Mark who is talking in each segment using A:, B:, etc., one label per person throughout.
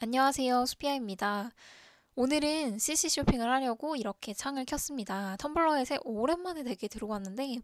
A: 안녕하세요. 수피아입니다. 오늘은 CC 쇼핑을 하려고 이렇게 창을 켰습니다. 텀블러에 오랜만에 되게 들어왔는데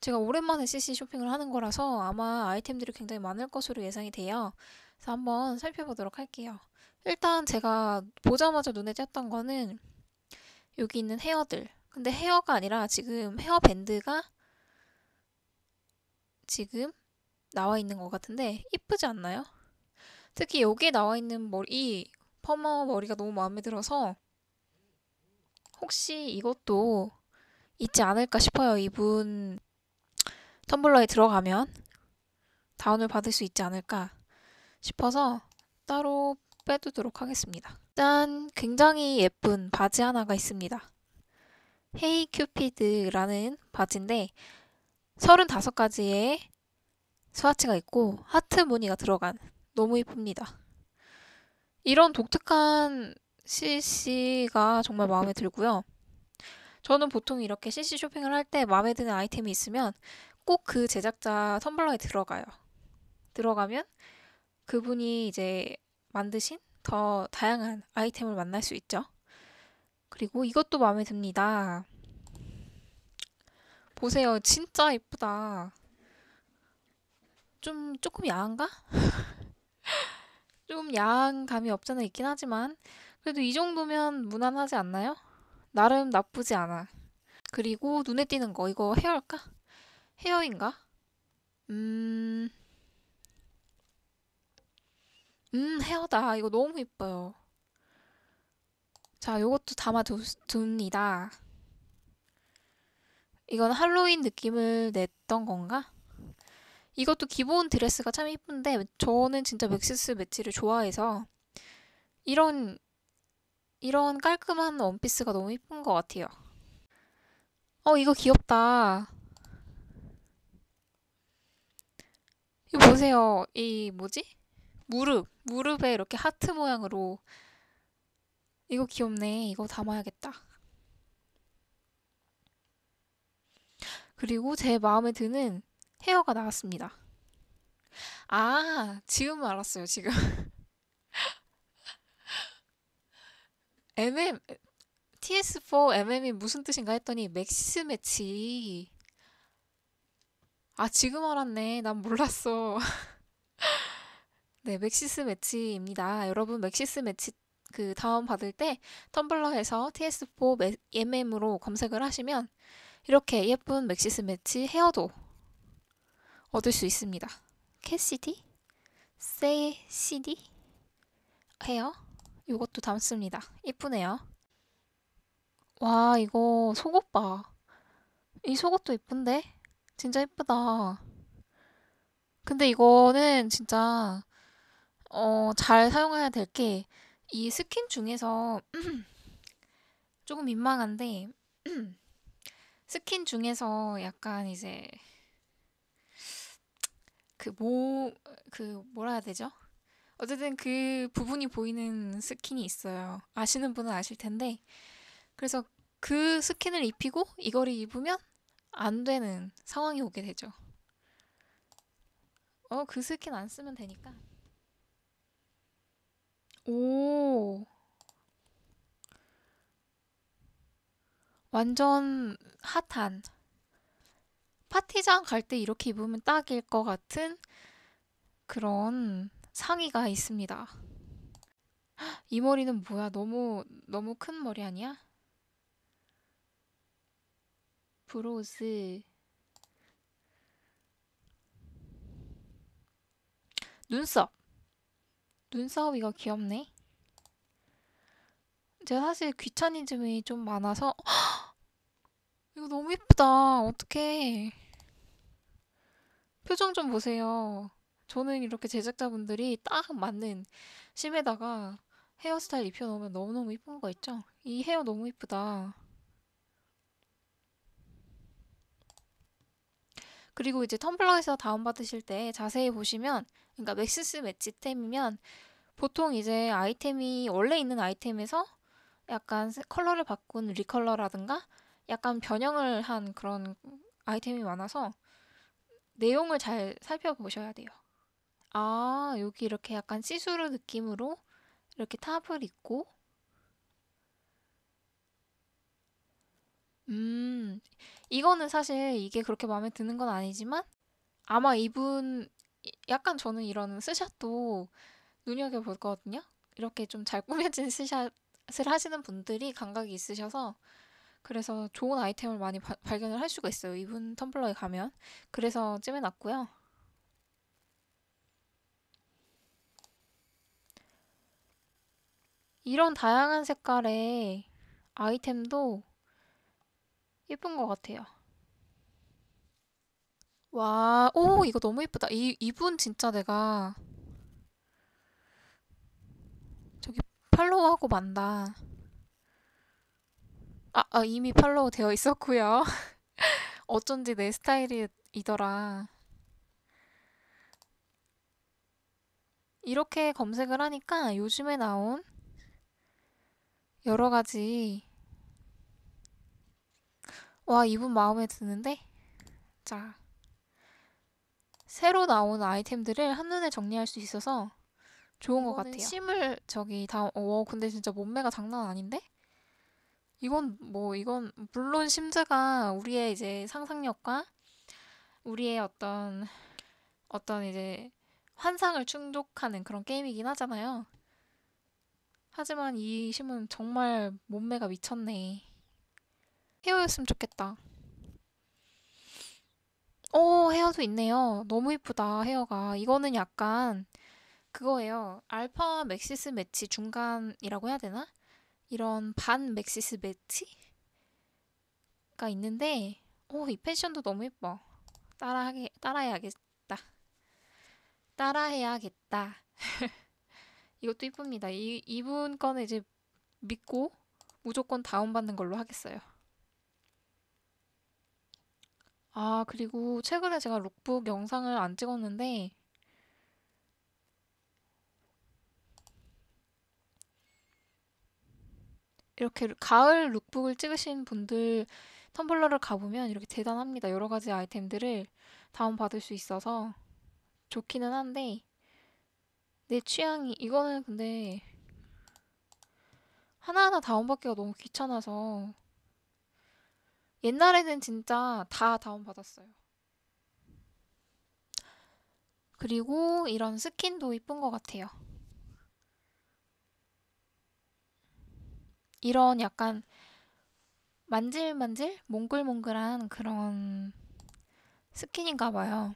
A: 제가 오랜만에 CC 쇼핑을 하는 거라서 아마 아이템들이 굉장히 많을 것으로 예상이 돼요. 그래서 한번 살펴보도록 할게요. 일단 제가 보자마자 눈에 띄었던 거는 여기 있는 헤어들. 근데 헤어가 아니라 지금 헤어밴드가 지금 나와 있는 것 같은데 이쁘지 않나요? 특히 여기에 나와 있는 머리, 퍼머 머리가 너무 마음에 들어서 혹시 이것도 있지 않을까 싶어요. 이분 텀블러에 들어가면 다운을 받을 수 있지 않을까 싶어서 따로 빼두도록 하겠습니다. 짠! 굉장히 예쁜 바지 하나가 있습니다. 헤이 큐피드라는 바지인데 35가지의 스와치가 있고 하트 무늬가 들어간 너무 이쁩니다. 이런 독특한 CC가 정말 마음에 들고요. 저는 보통 이렇게 CC 쇼핑을 할 때 마음에 드는 아이템이 있으면 꼭 그 제작자 텀블러에 들어가요. 들어가면 그분이 이제 만드신 더 다양한 아이템을 만날 수 있죠. 그리고 이것도 마음에 듭니다. 보세요. 진짜 이쁘다. 좀 조금 야한가? 좀 야한 감이 없잖아 있긴 하지만 그래도 이 정도면 무난하지 않나요? 나름 나쁘지 않아. 그리고 눈에 띄는 거 이거 헤어일까? 헤어인가? 음... 음 헤어다. 이거 너무 이뻐요. 자, 요것도 담아둡니다. 이건 할로윈 느낌을 냈던 건가? 이것도 기본 드레스가 참 이쁜데 저는 진짜 Maxis Match를 좋아해서 이런 이런 깔끔한 원피스가 너무 이쁜 것 같아요. 어 이거 귀엽다. 이거 보세요. 이 뭐지? 무릎 무릎에 이렇게 하트 모양으로 이거 귀엽네. 이거 담아야겠다. 그리고 제 마음에 드는 헤어가 나왔습니다. 아, 지금 알았어요, 지금. MM, TS4 MM이 무슨 뜻인가 했더니 Maxis Match. 아, 지금 알았네. 난 몰랐어. 네, Maxis Match입니다. 여러분, Maxis Match 그 다운 받을 때 텀블러에서 TS4 MM으로 검색을 하시면 이렇게 예쁜 Maxis Match 헤어도 얻을 수 있습니다. 캐시디? 세 CD? 헤어? 이것도 담습니다. 이쁘네요. 와, 이거 속옷 봐. 이 속옷도 이쁜데? 진짜 이쁘다. 근데 이거는 진짜 어, 잘 사용해야 될 게 이 스킨 중에서 조금 민망한데 스킨 중에서 약간 이제 그 뭐, 그 뭐라 해야 되죠? 어쨌든 그 부분이 보이는 스킨이 있어요. 아시는 분은 아실 텐데. 그래서 그 스킨을 입히고 이거를 입으면 안 되는 상황이 오게 되죠. 어, 그 스킨 안 쓰면 되니까. 오. 완전 핫한 파티장 갈 때 이렇게 입으면 딱일 것 같은 그런 상의가 있습니다. 이 머리는 뭐야? 너무 너무 큰 머리 아니야? 브로즈 눈썹 눈썹 이거 귀엽네. 제가 사실 귀차니즘이 좀 많아서 이거 너무 예쁘다. 어떡해. 표정 좀 보세요. 저는 이렇게 제작자분들이 딱 맞는 Sim에다가 헤어스타일 입혀놓으면 너무너무 이쁜 거 있죠? 이 헤어 너무 이쁘다. 그리고 이제 텀블러에서 다운받으실 때 자세히 보시면, 그러니까 Maxis Match템이면 보통 이제 아이템이 원래 있는 아이템에서 약간 컬러를 바꾼 recolor라든가 약간 변형을 한 그런 아이템이 많아서 내용을 잘 살펴보셔야 돼요. 아, 여기 이렇게 약간 시스루 느낌으로 이렇게 top을 입고 음, 이거는 사실 이게 그렇게 마음에 드는 건 아니지만 아마 이분 약간 저는 이런 스샷도 눈여겨보거든요. 이렇게 좀 잘 꾸며진 스샷을 하시는 분들이 감각이 있으셔서 그래서 좋은 아이템을 많이 바, 발견을 할 수가 있어요. 이분 텀블러에 가면. 그래서 찜해놨고요. 이런 다양한 색깔의 아이템도 예쁜 것 같아요. 와, 오, 이거 너무 예쁘다. 이, 이분 진짜 내가 저기 팔로우하고 만다. 아, 아, 이미 팔로우 되어 있었고요. 어쩐지 내 스타일이더라. 이렇게 검색을 하니까 요즘에 나온 여러 가지 와, 이분 마음에 드는데? 자, 새로 나온 아이템들을 한눈에 정리할 수 있어서 좋은 것 같아요. 심을 저기 다, 어, 근데 진짜 몸매가 장난 아닌데? 이건 뭐, 이건, 물론 심즈가 우리의 이제 상상력과 우리의 어떤, 어떤 이제 환상을 충족하는 그런 게임이긴 하잖아요. 하지만 이 심은 정말 몸매가 미쳤네. 헤어였으면 좋겠다. 오, 헤어도 있네요. 너무 이쁘다, 헤어가. 이거는 약간 그거예요. 알파 Maxis Match 중간이라고 해야 되나? 이런 반 Maxis Match가 있는데, 오, 이 패션도 너무 예뻐. 따라하게, 따라해야겠다. 따라해야겠다. 이것도 이쁩니다. 이, 이분 거는 이제 믿고 무조건 다운받는 걸로 하겠어요. 아, 그리고 최근에 제가 룩북 영상을 안 찍었는데, 이렇게 가을 룩북을 찍으신 분들 텀블러를 가보면 이렇게 대단합니다. 여러 가지 아이템들을 다운받을 수 있어서 좋기는 한데, 내 취향이, 이거는 근데 하나하나 다운받기가 너무 귀찮아서 옛날에는 진짜 다 다운받았어요. 그리고 이런 스킨도 이쁜 것 같아요. 이런 약간 만질만질? 몽글몽글한 그런 스킨인가 봐요.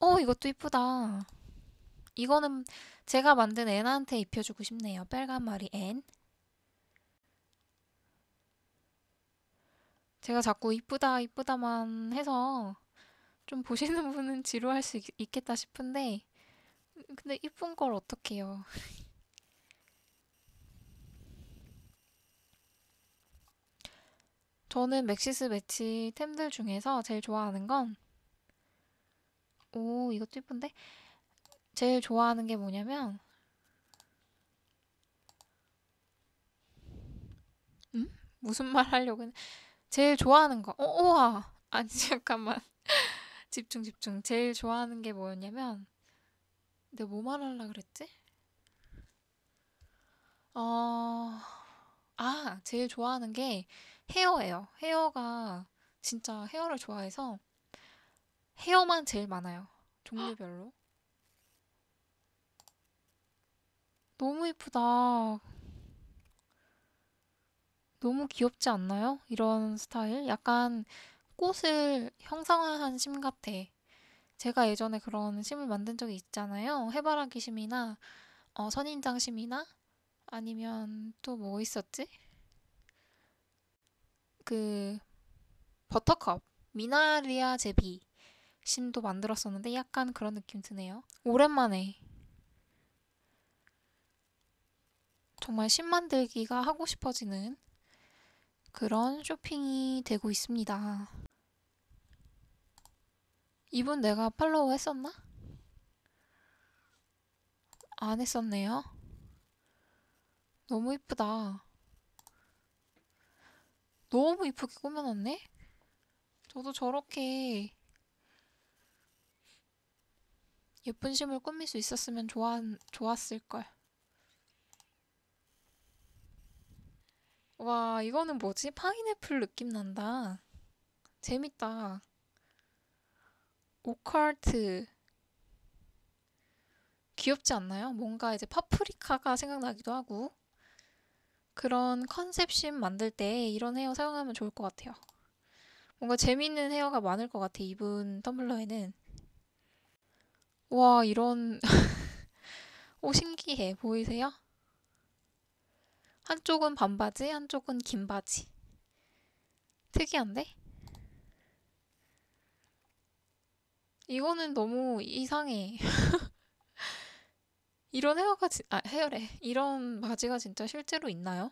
A: 어, 이것도 이쁘다. 이거는 제가 만든 앤한테 입혀주고 싶네요. 빨간 머리 앤. 제가 자꾸 이쁘다 이쁘다만 해서 좀 보시는 분은 지루할 수 있, 겠다 싶은데 근데 이쁜 걸 어떡해요. 저는 Maxis Match 템들 중에서 제일 좋아하는 건 오, 이것도 이쁜데? 제일 좋아하는 게 뭐냐면 음? 무슨 말 하려고 했 제일 좋아하는 거. 어, 우와. 아니, 잠깐만. 집중, 집중. 제일 좋아하는 게 뭐였냐면, 내가 뭐 말하려 그랬지? 어, 아, 제일 좋아하는 게 헤어예요. 헤어가 진짜 헤어를 좋아해서 헤어만 제일 많아요. 종류별로. 너무 이쁘다. 너무 귀엽지 않나요? 이런 스타일? 약간 꽃을 형상화한 심 같아. 제가 예전에 그런 심을 만든 적이 있잖아요. 해바라기 심이나 어, 선인장 심이나 아니면 또 뭐 있었지? 그 버터컵, 미나리아 제비 심도 만들었었는데 약간 그런 느낌 드네요. 오랜만에 정말 심 만들기가 하고 싶어지는 그런 쇼핑이 되고 있습니다. 이분 내가 팔로우 했었나? 안 했었네요. 너무 이쁘다. 너무 이쁘게 꾸며놨네? 저도 저렇게 예쁜 심을 꾸밀 수 있었으면 좋아, 좋았을걸. 와, 이거는 뭐지? 파인애플 느낌 난다. 재밌다. 오컬트. 귀엽지 않나요? 뭔가 이제 파프리카가 생각나기도 하고. 그런 컨셉심 만들 때 이런 헤어 사용하면 좋을 것 같아요. 뭔가 재밌는 헤어가 많을 것 같아, 이분 텀블러에는. 와, 이런, 오, 신기해. 보이세요? 한쪽은 반바지, 한쪽은 긴 바지. 특이한데? 이거는 너무 이상해. 이런 헤어가, 지, 아, 헤어래. 이런 바지가 진짜 실제로 있나요?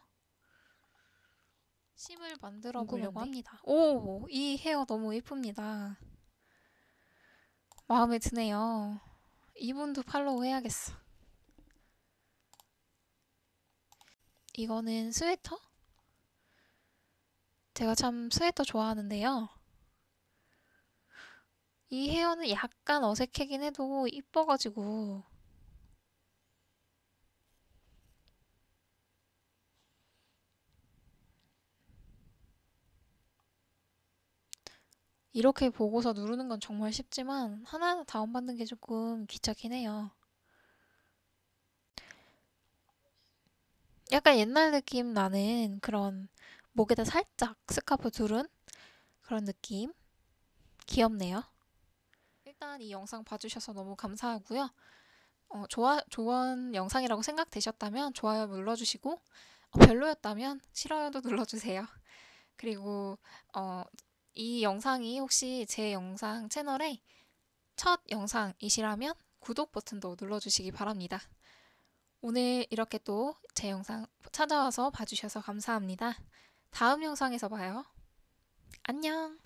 A: 심을 만들어 보려고 합니다. 오, 이 헤어 너무 예쁩니다. 마음에 드네요. 이분도 팔로우 해야겠어. 이거는 스웨터? 제가 참 스웨터 좋아하는데요. 이 헤어는 약간 어색하긴 해도 이뻐가지고 이렇게 보고서 누르는 건 정말 쉽지만 하나하나 다운받는 게 조금 귀찮긴 해요. 약간 옛날 느낌 나는 그런 목에다 살짝 스카프 두른 그런 느낌. 귀엽네요. 일단 이 영상 봐주셔서 너무 감사하고요. 어, 좋아, 좋은 영상이라고 생각되셨다면 좋아요 눌러주시고 어, 별로였다면 싫어요도 눌러주세요. 그리고 어, 이 영상이 혹시 제 영상 채널의 첫 영상이시라면 구독 버튼도 눌러주시기 바랍니다. 오늘 이렇게 또 제 영상 찾아와서 봐주셔서 감사합니다. 다음 영상에서 봐요. 안녕!